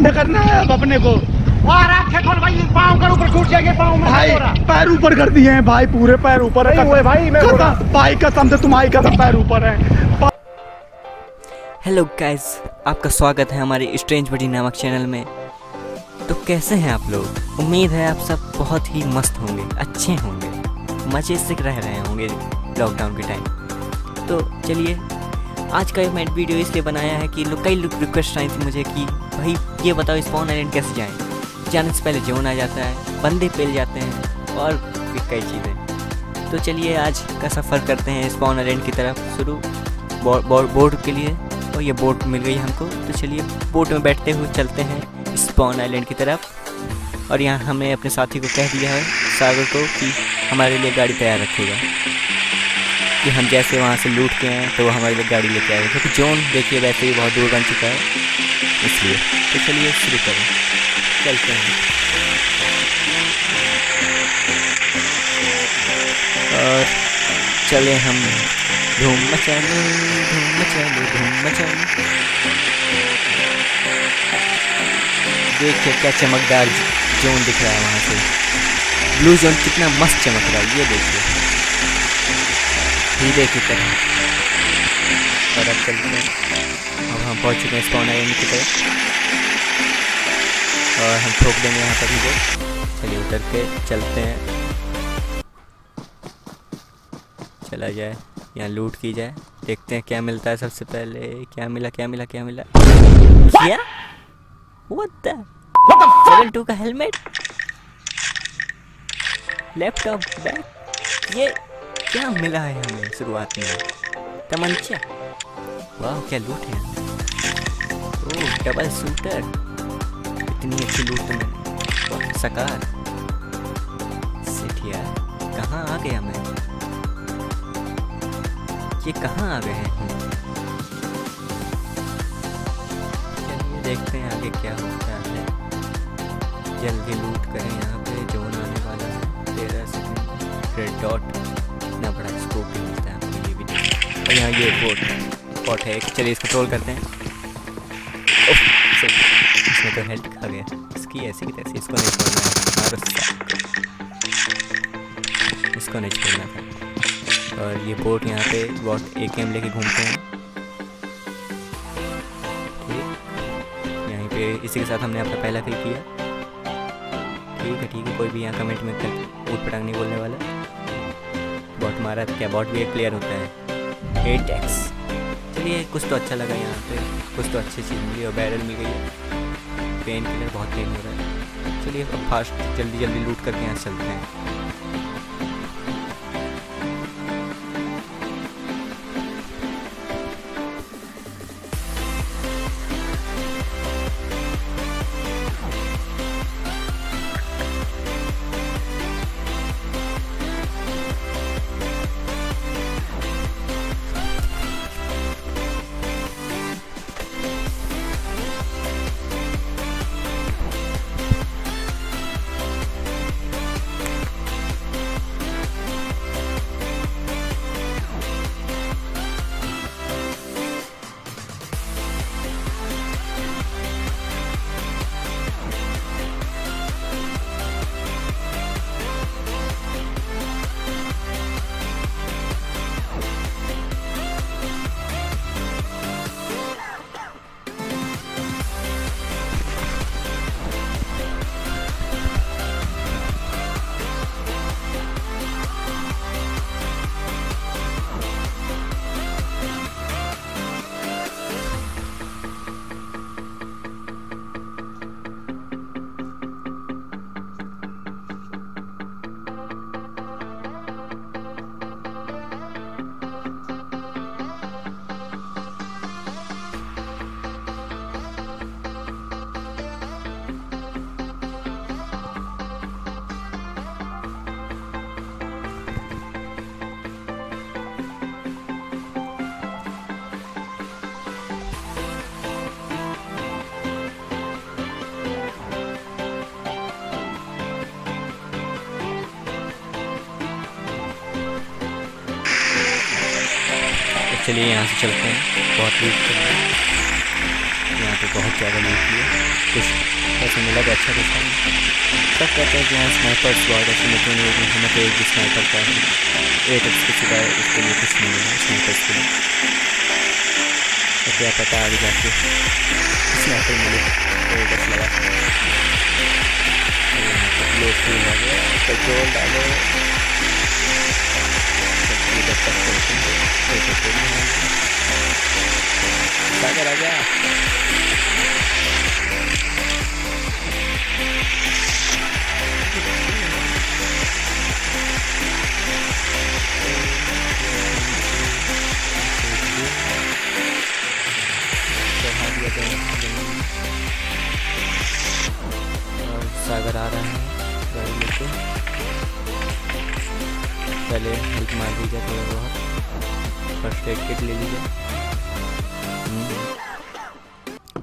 Land करना है अब अपने को। भाई पाँव कर ऊपर छूट जाएँगे पाँव में भाई रहा। पैर ऊपर कर दिए हैं भाई पूरे पैर ऊपर है हुए भाई, मैं भाई कसम से तुम्हारी कसम पैर ऊपर है। हेलो गाइस आपका स्वागत है हमारे स्ट्रेंज बडी नामक चैनल में। तो कैसे हैं आप लोग? उम्मीद है आप सब बहुत ही मस्त होंगे अच्छे होंगे। मज़े से रह रहे होंगे लॉकडाउन के टाइम तो चलिए आज का मैं वीडियो इसलिए बनाया है कि लोग कई लोग रिक्वेस्ट आई थी मुझे कि भाई, ये बताओ स्पॉन आइलैंड कैसे जाएँ? जाने से पहले जोन आ जाता है, बंदे पेल जाते हैं और भी कई चीज़ें। तो चलिए आज का सफ़र करते हैं स्पॉन आइलैंड की तरफ़। शुरू बो- बो- के लिए। और ये बोट मिल गई हमको। तो चलिए बोट में बैठते हुए चलते हैं स्पॉन आइलैंड की तरफ़। और यहाँ हमने अपने साथी को कह दिया है, सागर को, कि हमारे लिए गाड़ी तैयार रखेगा। कि हम जैसे वहाँ से लूट के आए तो वो हमारे लिए गाड़ी लेके आएगा क्योंकि जोन, देखिए, वैसे ही बहुत दूर बन चुका है। इसलिए तो चलिए शुरू करें। चलते हैं। और चले हम धूम मचाने धूम मचाने धूम मचाने। देखिए क्या चमकदार जोन दिख रहा है वहाँ से। ब्लू जोन कितना मस्त चमक रहा है, ये देखिए। हीरे की तरह। और अब चलते हैं। अब हम पहुँच चुके हैं स्पॉन आइलैंड की तरफ़। और हम ठोक देंगे यहाँ पर भी चलिए उतर के चलते हैं। चला जाए। यहाँ लूट की जाए। देखते हैं क्या मिलता है सबसे पहले। क्या मिला क्या मिला क्या मिला? क्या? लेवल टू का हेलमेट लैपटॉप बैग ये क्या मिला है हमें शुरुआत में? तमंचा? वाह क्या लूट है? ओह डबल शूटर इतनी अच्छी लूट तो वाह, सकार कहाँ आ गया मैं? ये कहाँ आ गए हैं? देखते हैं आगे क्या होता है। जल्दी लूट करें यहाँ पे जोन आने वाला है। तेरह सेकंड रेड डॉट इतना बड़ा स्कोप मिलता है। और यहाँ ये बोट पॉट है। चलिए इसको ट्रोल करते हैं। इसमें तो हेल्थ खा गया इसकी ऐसी की तैसी, इसको नहीं छोड़ना है। साथ। इसको नहीं छोड़ना था। और ये बोट यहाँ पे बहुत ए के लेके घूमते हैं। यहीं पे इसी के साथ हमने अपना पहला किल किया। ठीक है ठीक है, कोई भी यहाँ कमेंट में कर ऊट पटांग नहीं बोलने वाला। बॉट मारा तो क्या बॉट भी एक प्लेयर होता है? एट एक्स चलिए कुछ तो अच्छा लगा यहाँ पे। कुछ तो अच्छी चीज़ मिली और बैरल मिल गई। पेन किलर बहुत पेन हो रहा है। चलिए अब फास्ट जल्दी जल्दी लूट करके यहाँ चलते हैं। चलिए यहाँ से चलते हैं। बहुत लूट कर यहाँ पे बहुत ज़्यादा लूट किया कुछ पैसे मिला तो अच्छा कुछ सब कहते हैं कि यहाँ स्नाइपर्स बहुत अच्छे मिलते हैं, लेकिन हमें तो एक भी स्नाइपर का एट एक्स के सिवा उसके लिए कुछ नहीं मिला स्नाइपर्स के लिए। तो क्या पता आगे जाके स्नाइपर मिले। तो एक एक्स लगा। लोग पेट्रोल डालो। सब तक हैं कोई पेट्रोल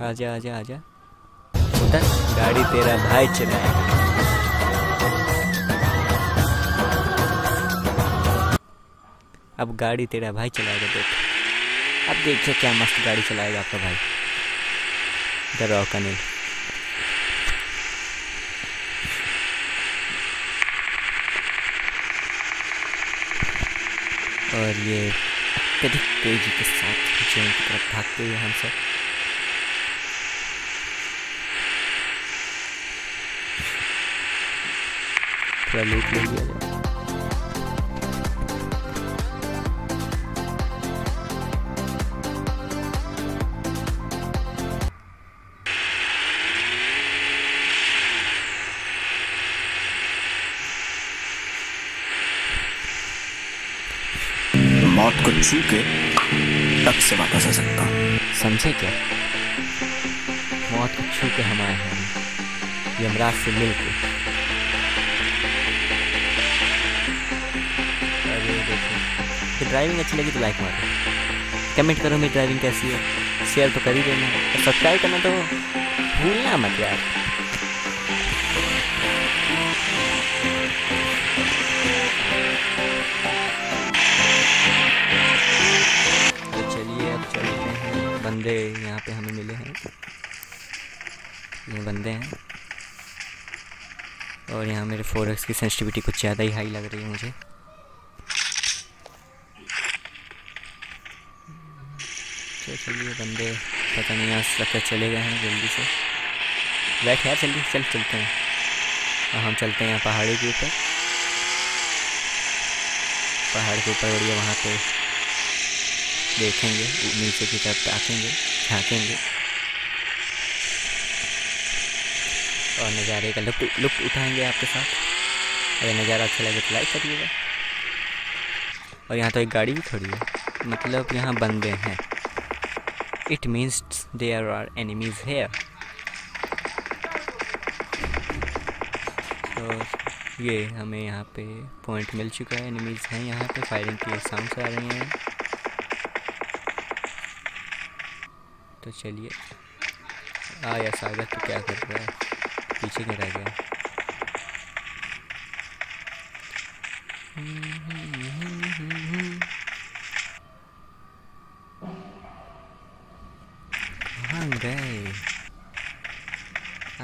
आजा आजा आजा। उधर गाड़ी तेरा भाई चलाएगा अब गाड़ी तेरा भाई चलाएगा, देख। अब देखिए क्या मस्त गाड़ी चलाएगा आपका भाई। इधर रहो कनिल। और ये तेज़ी के साथ तरफ़ भागते हुए हम सब थोड़ा लूट ले लिया जाए। मौत को छू के तब से वापस आ सकता हूँ। समझे क्या? मौत को छू के हम आए हैं। यमराज से मिल तो ड्राइविंग अच्छी लगी तो लाइक मारो। कमेंट करो मेरी ड्राइविंग कैसी है। शेयर तो कर ही देना। और सब्सक्राइब करना तो भूलना मत यार। तो चलिए अब चलते हैं। बंदे यहाँ पे हमें मिले हैं। ये बंदे हैं। और यहाँ मेरे फोरेक्स की सेंसिटिविटी कुछ ज़्यादा ही हाई लग रही है मुझे। चलिए, बंदे पता नहीं से लगता चले गए हैं जल्दी से। बैठ यार जल्दी, चल चलते हैं। और हम चलते हैं यहाँ पहाड़ी के ऊपर। पहाड़ के ऊपर बढ़िया वहाँ पे देखेंगे नीचे की तरफ़ ताकेंगे, झाँकेंगे। और नज़ारे का लुत्फ लुत्फ उठाएँगे आपके साथ। अगर नज़ारा अच्छा लगे तो लाइक करिएगा। और यहाँ तो एक गाड़ी भी खड़ी है। मतलब यहाँ बंदे हैं। It means there are enemies here और ये हमें यहाँ पे पॉइंट मिल चुका है। एनिमीज हैं यहाँ पे। फायरिंग की साउंड्स आ रही हैं। तो चलिए। आया सागर तो क्या कर रहा है? पीछे क्यों रह गया? कहाँ गए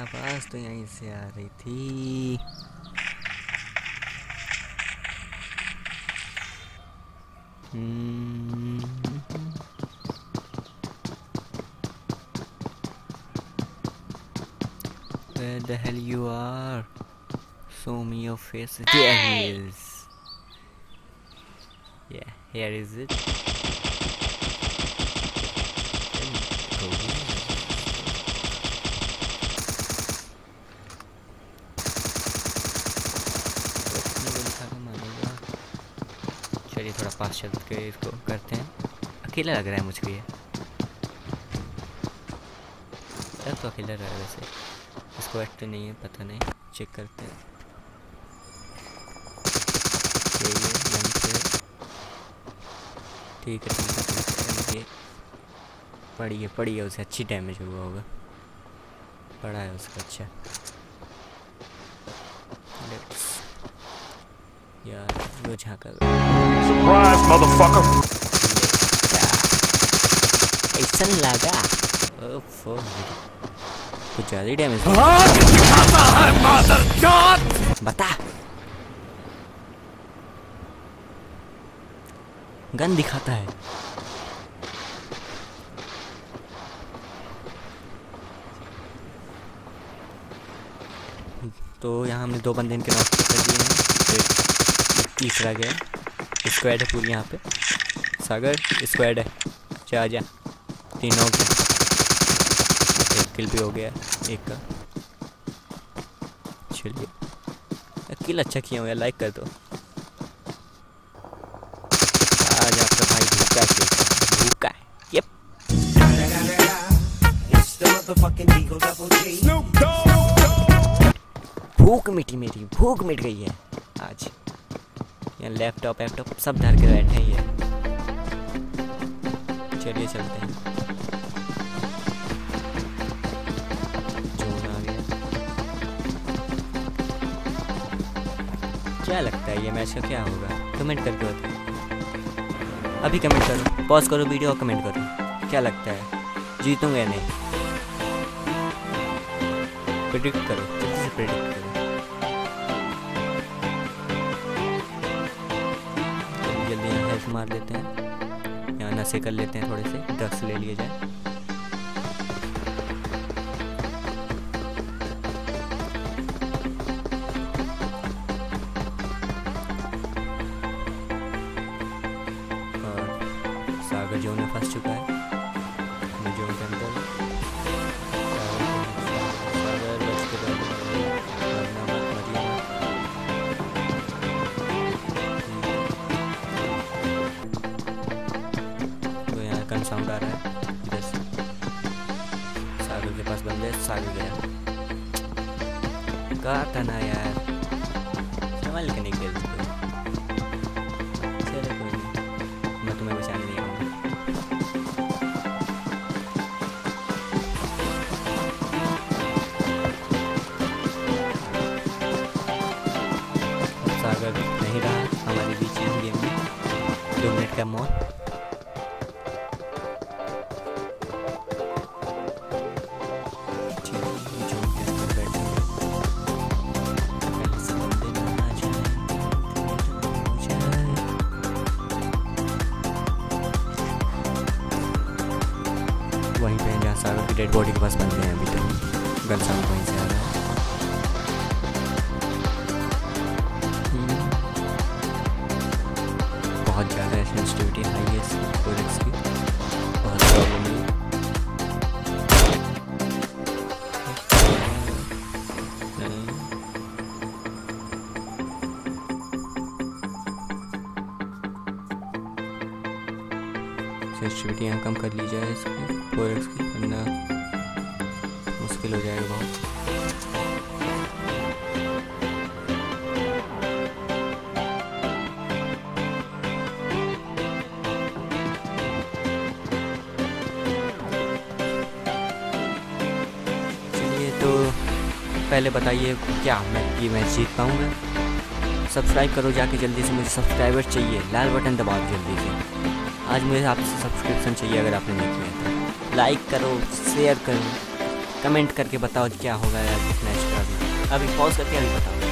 आवाज़ तो यहीं से आ रही थी हम्म Where the hell you are? Show me your face. There he is. Yeah, here is it. चल के इसको करते हैं। अकेला लग रहा है मुझको ये। सब तो अकेला रहा है वैसे। इसको एक्ट तो नहीं है, पता नहीं। चेक करते हैं। है है है, ठीक है। ये पड़ी है पड़ी है उसे। अच्छी डैमेज हुआ होगा। पड़ा है उसका अच्छा। यार वो झाँका Surprise, motherfucker! ऐसा लगा ओफो कुछ ज़्यादा ही डैमेज बता गन दिखाता है। तो यहाँ हमने दो बंदे इनके नॉक कर दिए हैं। तीसरा गया स्क्वाड है पूरी यहाँ पे। सागर स्क्वाड है। जा जा। तीन है एक किल भी हो गया एक का। चलिए। किल अच्छा किया हुआ लाइक कर दो। आज आपका भाई, भूखा है। भूखा है। यप भूख मिटी मेरी, भूख मिट गई है। लैपटॉप वैपटॉप सब धर के बैठे ही है चलिए चलते हैं। क्या लगता है ये मैच का क्या होगा? कमेंट करके बताओ अभी कमेंट करो। पॉज करो वीडियो और कमेंट करो। क्या लगता है? जीतूँगा या नहीं? प्रिडिक्ट करो। जल्दी से प्रिडिक्ट करो। हेल्थ मार लेते हैं या नशे कर लेते हैं थोड़े से, ड्रग्स ले लिए जाए। तो साउंड आ रहा है। इधर से। सागर के पास बंदे सागर गया कहा था ना यार। संभाल के नहीं खेल चलो कोई नहीं। मैं तुम्हें बचाने नहीं आऊँगा सागर नहीं रहा हमारे बीच गेम में। दो मिनट का मौत बहुत ज़्यादा सेंसिटिविटी हाई है इसकी प्रोडक्ट्स की बहुत प्रॉब्लम है सेंसिटिविटी यहाँ कम कर ली जाए इसकी प्रोडक्ट्स की वरना पहले बताइए क्या मैं ये मैच जीत पाऊँगा? सब्सक्राइब करो जाके जल्दी से, मुझे सब्सक्राइबर चाहिए। लाल बटन दबाओ जल्दी से। आज मुझे आपसे सब्सक्रिप्शन चाहिए अगर आपने नहीं किया तो। लाइक करो शेयर करो। कमेंट करके बताओ क्या होगा यार मैच का अभी। अभी पॉज करके अभी बताओ।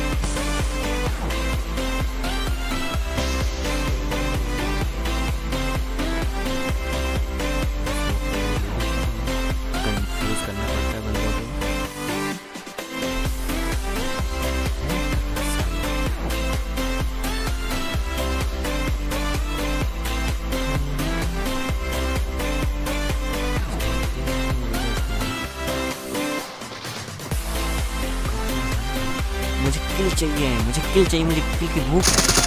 मुझे किल चाहिए मुझे किल चाहिए मुझे किल की भूख है।